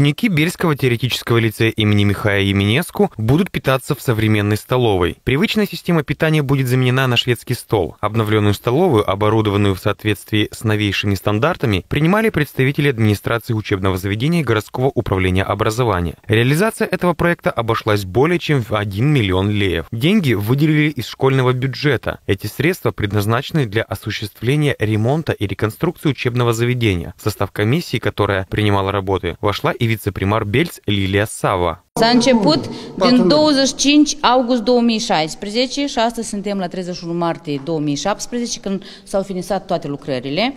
Ученики Бельского теоретического лицея имени Михая Еменеску будут питаться в современной столовой. Привычная система питания будет заменена на шведский стол. Обновленную столовую, оборудованную в соответствии с новейшими стандартами, принимали представители администрации учебного заведения и городского управления образования. Реализация этого проекта обошлась более чем в 1 миллион леев. Деньги выделили из школьного бюджета. Эти средства предназначены для осуществления ремонта и реконструкции учебного заведения. В состав комиссии, которая принимала работы, вошла и viceprimar Belți Lilia Sava. S-a început din 25 august 2016 și astăzi suntem la 31 martie 2017 când s-au finisat toate lucrările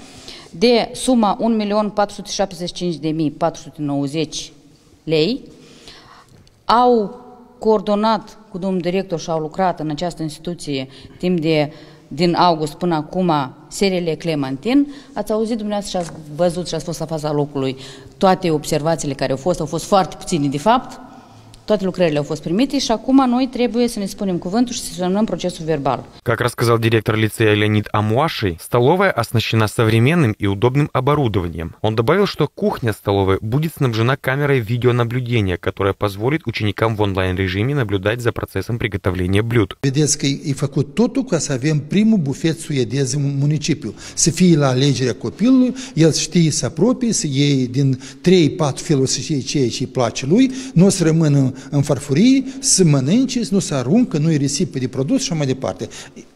de suma 1.475.490 lei. Au coordonat cu domnul director și au lucrat în această instituție timp de din august până acum seriile Clementin. Ați auzit dumneavoastră și ați văzut și ați fost la fața locului toate observațiile care au fost, au fost foarte puține de fapt, Toate lucрările au fost primite și acum noi trebuie să ne spunem cuvântul și să semnăm procesul verbal. Как рассказал директор лицея Леонид Амуаши, столовая оснащена современным и удобным оборудованием. Он добавил, что кухня столовой будет снабжена камерой видеонаблюдения, которая позволит ученикам в онлайн-режиме наблюдать за процессом приготовления блюд. Vedeți că e făcut totul ca să avem primul bufet suedez în municipiu. Să fie la alegerea copilului, el știe să apropie, să iei din 3-4 feluri să știe ceea ce îi place lui, nu o să rămână în farfurie, să mănânce, nu să aruncă, nu-i risipă de produs și așa mai departe.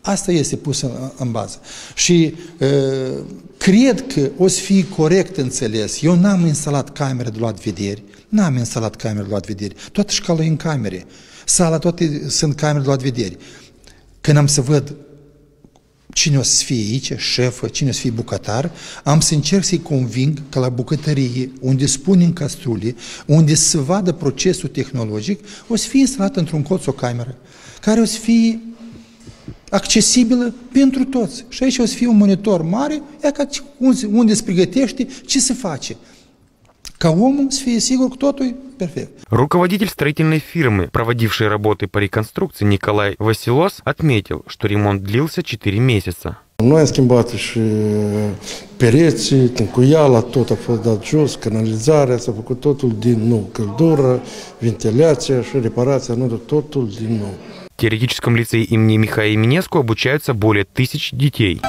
Asta este pus în, în bază. Și uh, cred că o să fie corect înțeles. Eu n-am instalat camere de luat vederi, n-am instalat camere de luat vederi. Toată școala e în camere. Sala toate sunt camere de luat vederi. Când am să văd cine o să fie aici, șefă, cine o să fie bucătar, am să încerc să-i conving că la bucătărie, unde spun în castrule, unde se vadă procesul tehnologic, o să fie instalată într-un colț o cameră, care o să fie accesibilă pentru toți. Și aici o să fie un monitor mare, e ca unde, unde se pregătește, ce se face. Ca omul să fie sigur că totul e. Руководитель строительной фирмы, проводившей работы по реконструкции Николай Василос, отметил, что ремонт длился 4 месяца. Noi am schimbat și pereții, tâncuiala, tot a fost dat jos, canalizarea, s-a făcut totul din nou, căldură, ventilația și reparația, nu, totul din nou. В теоретическом лицее имени Михаила Минеску обучаются более тысяч детей.